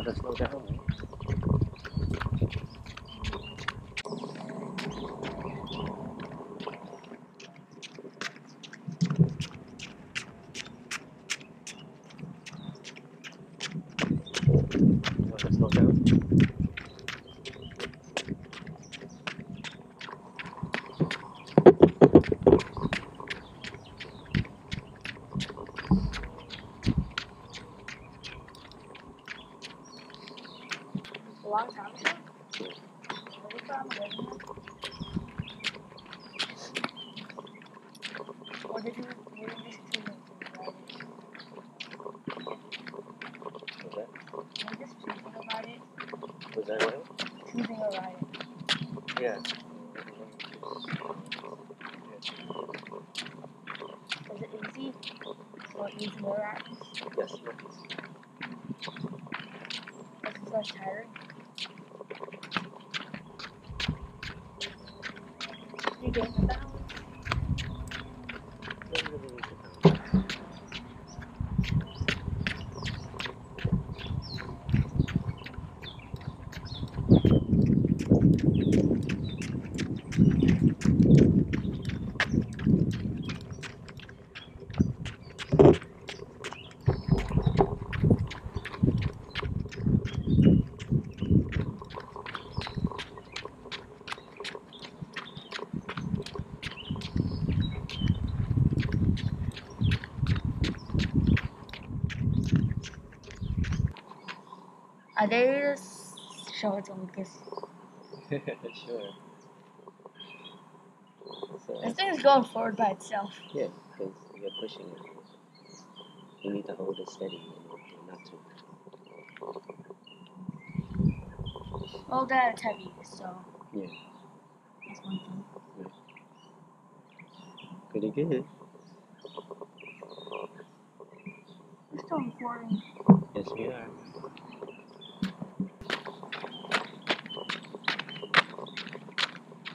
Know to slow down, slow down? Long time ago. Every time I'm living here. Or did you, you just choosing to ride it? Was that, were just choosing to ride it? was that right? Choosing ride it. Yeah. Is it easy? Or it needs more? Yes, yes. Is it less tiring? You the balance? Are show it to Lucas? sure. So, This thing is going forward by itself. yeah, because you're pushing it. You need to hold it steady and not to. Well, that's heavy, so. Yeah. That's one thing. Pretty good. We're still recording. Yes, we are. I'm going to turn. I turned in the direction I really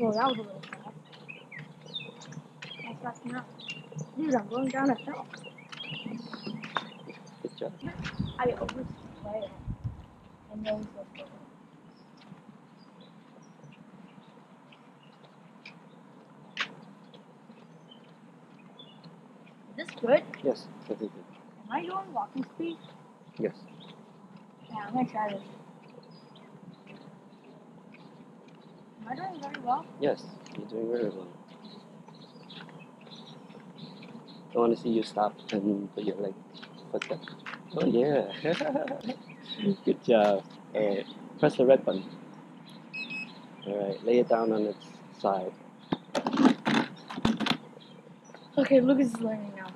Well, that was a little fast. That's fast enough. Dude, I'm going down a hill. Good job. I overplay it. And then so. Is this good? Yes, very good. Am I doing walking speed? Yes. Yeah, I'm gonna try this. Am I doing very well? Yes, you're doing very well. I want to see you stop and put your leg foot down. Oh yeah. Good job. Alright, press the red button. Alright, lay it down on its side. Okay, Lucas is learning now.